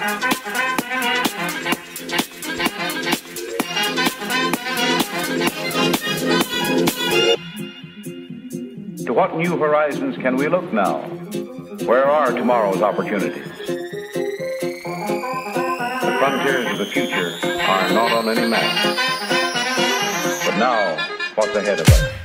To what new horizons can we look now? Where are tomorrow's opportunities? The frontiers of the future are not on any map. But now, what's ahead of us?